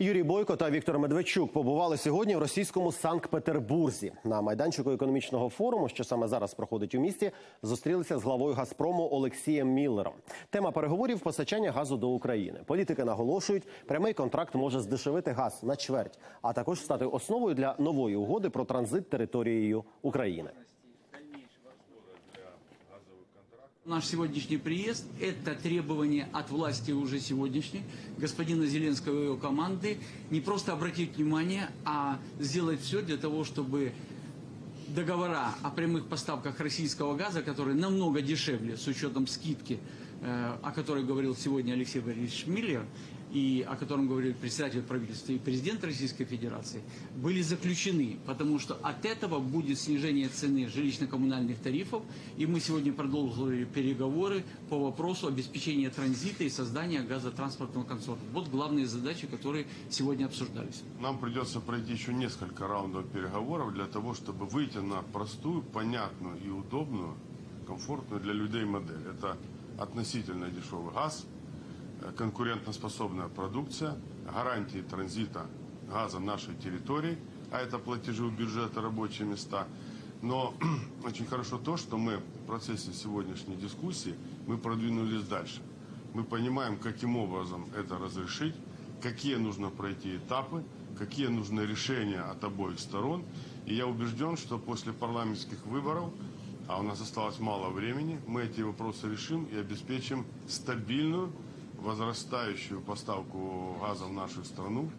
Юрій Бойко та Віктор Медведчук побували сьогодні в російському Санкт-Петербурзі. На майданчику економічного форуму, що саме зараз проходить у місті, зустрілися з главою Газпрому Олексієм Міллером. Тема переговорів постачання газу до України. Політики наголошують, прямий контракт може здешевити газ на чверть, а також стати основою для нової угоди про транзит територією України. Наш сегодняшний приезд – это требование от власти уже сегодняшней, господина Зеленского и его команды, не просто обратить внимание, а сделать все для того, чтобы договора о прямых поставках российского газа, которые намного дешевле с учетом скидки, э, о которой говорил сегодня Алексей Борисович Миллер, и о котором говорил председатель правительства и президент Российской Федерации, были заключены, потому что от этого будет снижение цены жилищно-коммунальных тарифов, и мы сегодня продолжили переговоры по вопросу обеспечения транзита и создания газотранспортного консорта. Вот главные задачи, которые сегодня обсуждались. Нам придется пройти еще несколько раундов переговоров для того, чтобы выйти на простую, понятную и удобную, комфортную для людей модель. Это относительно дешевый газ, конкурентоспособная продукция, гарантии транзита газа нашей территории, а это платежи в бюджет и рабочие места. Но очень хорошо то, что мы в процессе сегодняшней дискуссии мы продвинулись дальше. Мы понимаем, каким образом это разрешить, какие нужно пройти этапы, какие нужны решения от обоих сторон. И я убежден, что после парламентских выборов, а у нас осталось мало времени, мы эти вопросы решим и обеспечим стабильную, возрастающую поставку газа в нашу страну.